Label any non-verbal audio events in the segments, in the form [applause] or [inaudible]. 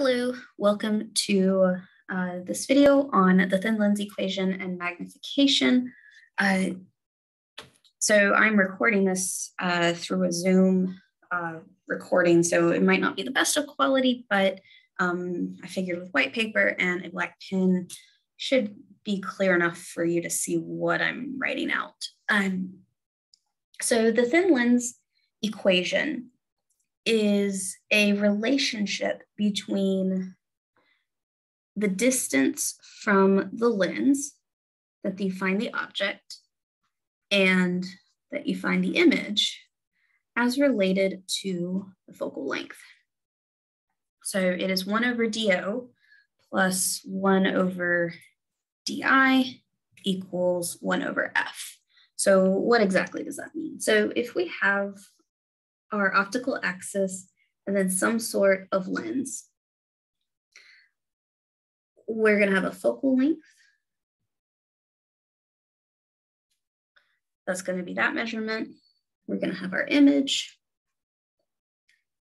Hello, welcome to uh, this video on the thin lens equation and magnification. Uh, so I'm recording this uh, through a Zoom uh, recording, so it might not be the best of quality, but um, I figured with white paper and a black pen should be clear enough for you to see what I'm writing out. Um, so the thin lens equation is a relationship between the distance from the lens that you find the object and that you find the image as related to the focal length. So it is 1 over DO plus 1 over DI equals 1 over F. So what exactly does that mean? So if we have our optical axis, and then some sort of lens. We're going to have a focal length. That's going to be that measurement. We're going to have our image.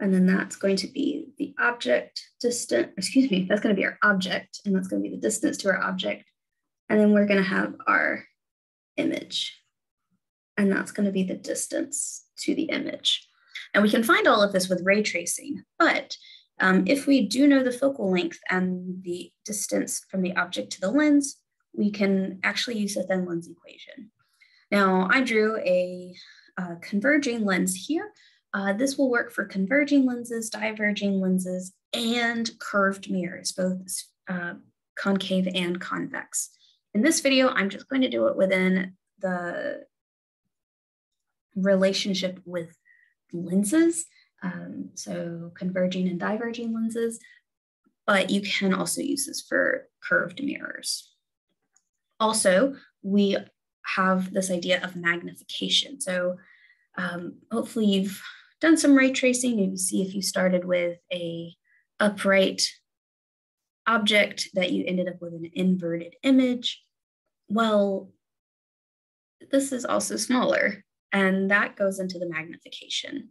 And then that's going to be the object distance, excuse me, that's going to be our object, and that's going to be the distance to our object. And then we're going to have our image, and that's going to be the distance to the image. And we can find all of this with ray tracing, but um, if we do know the focal length and the distance from the object to the lens, we can actually use the thin lens equation. Now, I drew a, a converging lens here. Uh, this will work for converging lenses, diverging lenses, and curved mirrors, both uh, concave and convex. In this video, I'm just going to do it within the relationship with lenses, um, so converging and diverging lenses, but you can also use this for curved mirrors. Also, we have this idea of magnification. So um, hopefully you've done some ray tracing. and you see if you started with a upright object that you ended up with an inverted image. Well, this is also smaller and that goes into the magnification.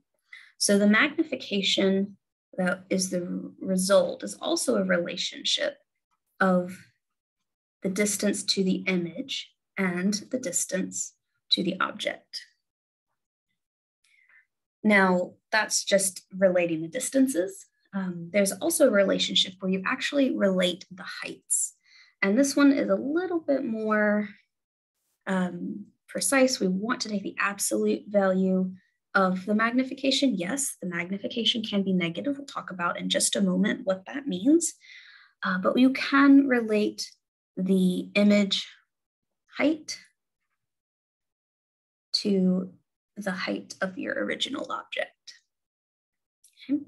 So the magnification that is the result is also a relationship of the distance to the image and the distance to the object. Now, that's just relating the distances. Um, there's also a relationship where you actually relate the heights. And this one is a little bit more um, precise. We want to take the absolute value of the magnification. Yes, the magnification can be negative. We'll talk about in just a moment what that means. Uh, but you can relate the image height to the height of your original object. Okay.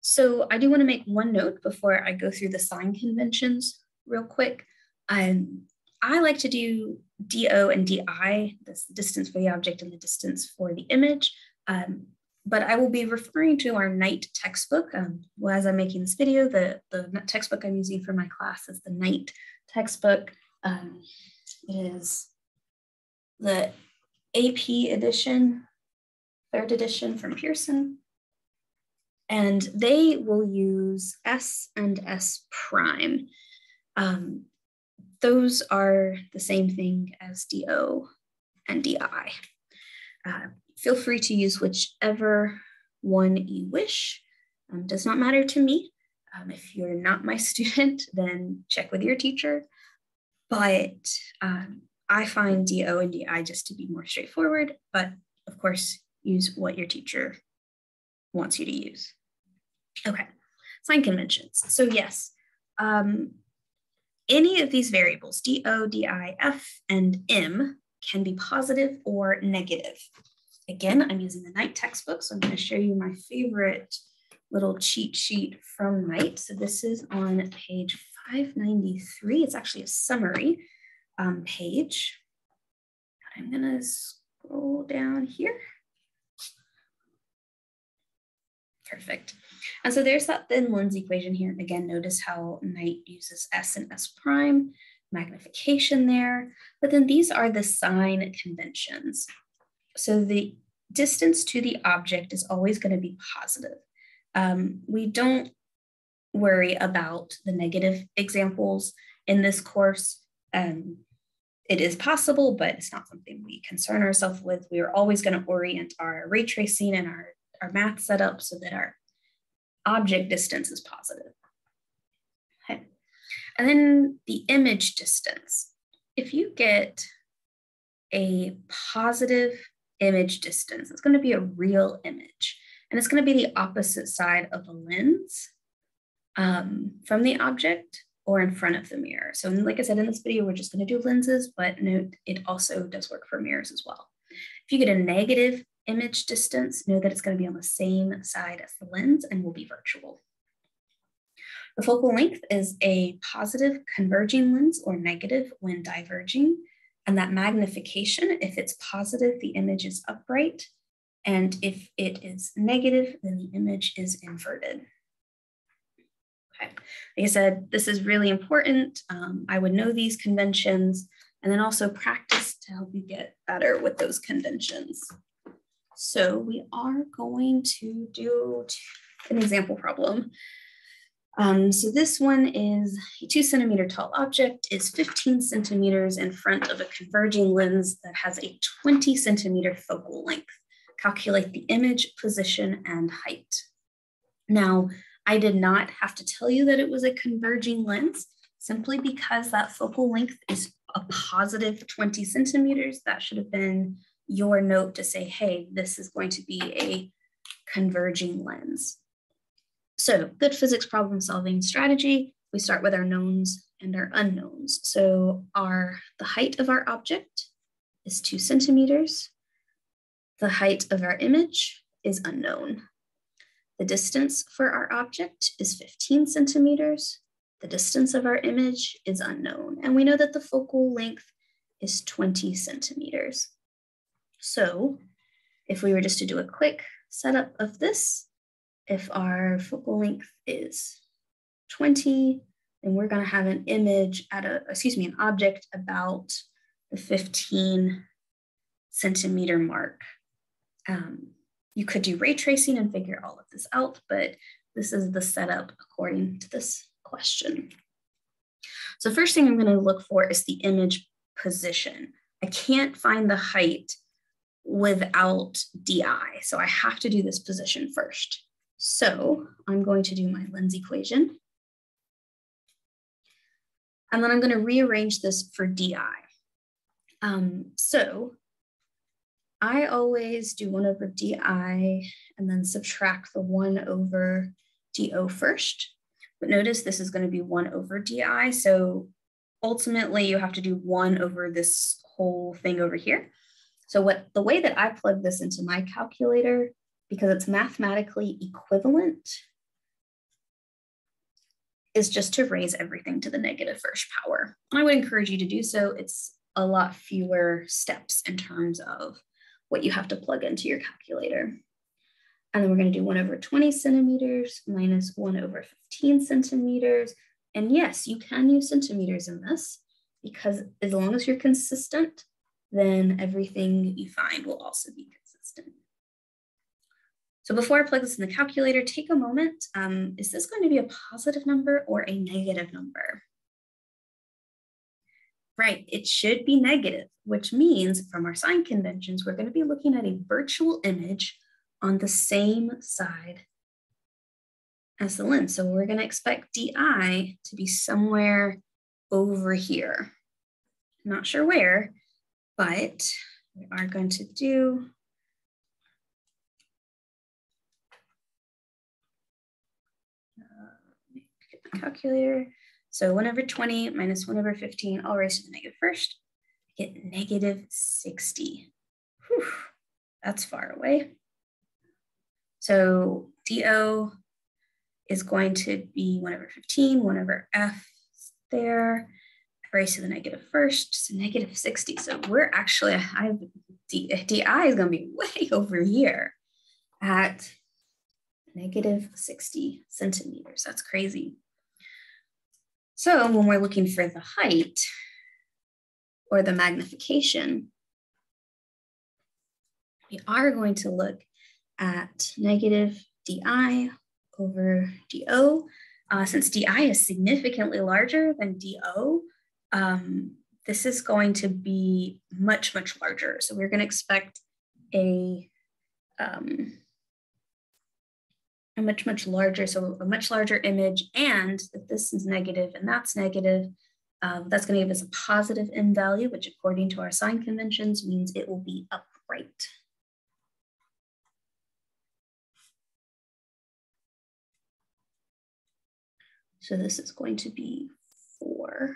So I do want to make one note before I go through the sign conventions real quick. Um, I like to do DO and DI, the distance for the object and the distance for the image. Um, but I will be referring to our Knight textbook. Um, well, as I'm making this video, the, the textbook I'm using for my class is the Knight textbook. Um, it is the AP edition, third edition from Pearson. And they will use S and S prime. Um, those are the same thing as DO and DI. Uh, feel free to use whichever one you wish. Um, does not matter to me. Um, if you're not my [laughs] student, then check with your teacher. But um, I find DO and DI just to be more straightforward, but of course, use what your teacher wants you to use. Okay, sign conventions. So yes, um, any of these variables, DO, DI, F, and M, can be positive or negative. Again, I'm using the Knight textbook, so I'm going to show you my favorite little cheat sheet from Knight. So this is on page 593. It's actually a summary um, page. I'm going to scroll down here. Perfect. And so there's that thin lens equation here. Again, notice how Knight uses S and S prime, magnification there. But then these are the sign conventions. So the distance to the object is always going to be positive. Um, we don't worry about the negative examples in this course. Um, it is possible, but it's not something we concern ourselves with. We are always going to orient our ray tracing and our, our math set up so that our object distance is positive. Okay. And then the image distance. If you get a positive image distance, it's going to be a real image. And it's going to be the opposite side of the lens um, from the object or in front of the mirror. So like I said, in this video, we're just gonna do lenses, but note it also does work for mirrors as well. If you get a negative image distance, know that it's gonna be on the same side as the lens and will be virtual. The focal length is a positive converging lens or negative when diverging. And that magnification, if it's positive, the image is upright. And if it is negative, then the image is inverted. Okay. Like I said, this is really important. Um, I would know these conventions and then also practice to help you get better with those conventions. So we are going to do an example problem. Um, so this one is a two centimeter tall object is 15 centimeters in front of a converging lens that has a 20 centimeter focal length. Calculate the image, position, and height. Now, I did not have to tell you that it was a converging lens simply because that focal length is a positive 20 centimeters. That should have been your note to say, hey, this is going to be a converging lens. So good physics problem solving strategy, we start with our knowns and our unknowns. So our the height of our object is two centimeters. The height of our image is unknown. The distance for our object is 15 centimeters. The distance of our image is unknown. And we know that the focal length is 20 centimeters. So if we were just to do a quick setup of this, if our focal length is 20, then we're gonna have an image at a, excuse me, an object about the 15 centimeter mark. Um, you could do ray tracing and figure all of this out, but this is the setup according to this question. So first thing I'm gonna look for is the image position. I can't find the height without DI, so I have to do this position first. So I'm going to do my lens equation. And then I'm gonna rearrange this for DI. Um, so I always do 1 over di and then subtract the 1 over do first. But notice this is going to be 1 over di. So ultimately, you have to do 1 over this whole thing over here. So what the way that I plug this into my calculator, because it's mathematically equivalent, is just to raise everything to the negative first power. I would encourage you to do so. It's a lot fewer steps in terms of what you have to plug into your calculator. And then we're going to do 1 over 20 centimeters minus 1 over 15 centimeters. And yes, you can use centimeters in this because as long as you're consistent, then everything you find will also be consistent. So before I plug this in the calculator, take a moment. Um, is this going to be a positive number or a negative number? Right, it should be negative, which means from our sign conventions, we're going to be looking at a virtual image on the same side as the lens. So we're going to expect DI to be somewhere over here. Not sure where, but we are going to do uh, calculator. So 1 over 20 minus 1 over 15, I'll raise to the negative first. I get negative 60. Whew, that's far away. So DO is going to be 1 over 15, 1 over F there. I to the negative first, so negative 60. So we're actually, I DI is going to be [laughs] way over here at negative 60 centimeters. That's crazy. So when we're looking for the height or the magnification, we are going to look at negative di over do. uh, since DI is significantly larger than DO, um, this is going to be much, much larger. So we're going to expect a, um, a much, much larger, so a much larger image. And if this is negative and that's negative, um, that's going to give us a positive m value, which according to our sign conventions means it will be upright. So this is going to be four.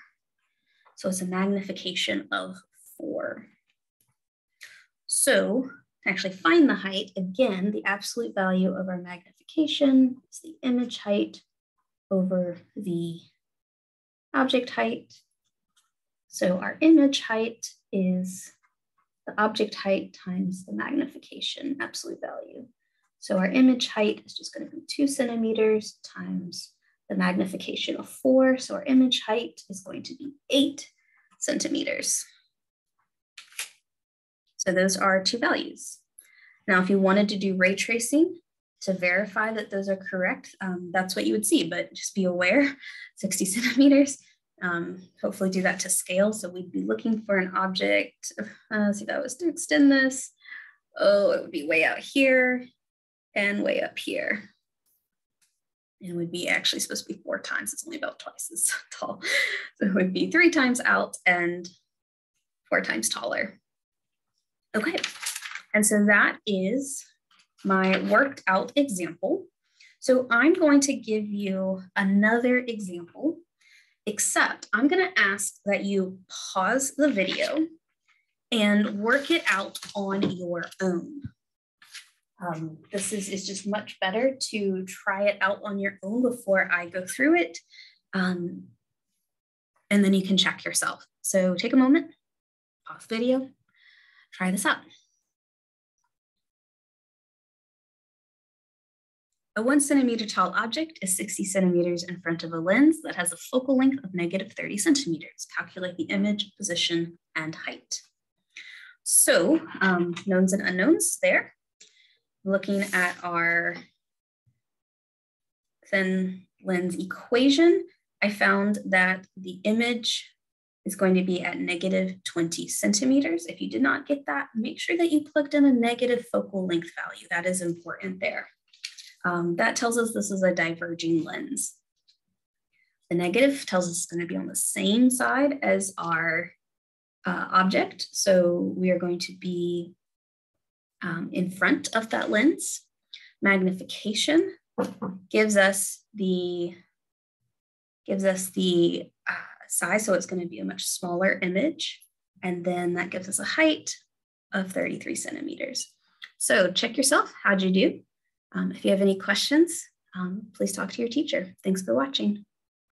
So it's a magnification of four. So to actually find the height, again, the absolute value of our magnification is the image height over the object height. So our image height is the object height times the magnification absolute value. So our image height is just going to be two centimeters times the magnification of four. So our image height is going to be eight centimeters. So those are two values. Now, if you wanted to do ray tracing to verify that those are correct, um, that's what you would see, but just be aware, [laughs] 60 centimeters. Um, hopefully do that to scale. So we'd be looking for an object. [sighs] Uh, see, that was to extend this. Oh, it would be way out here and way up here and would be actually supposed to be four times. It's only about twice as [laughs] tall. So it would be three times out and four times taller. Okay, and so that is my worked out example. So I'm going to give you another example, except I'm gonna ask that you pause the video and work it out on your own. Um, this is, is just much better to try it out on your own before I go through it. Um, and then you can check yourself. So take a moment, pause the video, try this out. A one centimeter tall object is 60 centimeters in front of a lens that has a focal length of negative 30 centimeters. Calculate the image, position, and height. So um, knowns and unknowns there looking at our thin lens equation, I found that the image is going to be at negative 20 centimeters. If you did not get that, make sure that you plugged in a negative focal length value. That is important there. Um, that tells us this is a diverging lens. The negative tells us it's going to be on the same side as our uh, object. So we are going to be um, in front of that lens. Magnification gives us the gives us the uh, size, so it's going to be a much smaller image, and then that gives us a height of 33 centimeters. So check yourself. How'd you do? Um, if you have any questions, um, please talk to your teacher. Thanks for watching.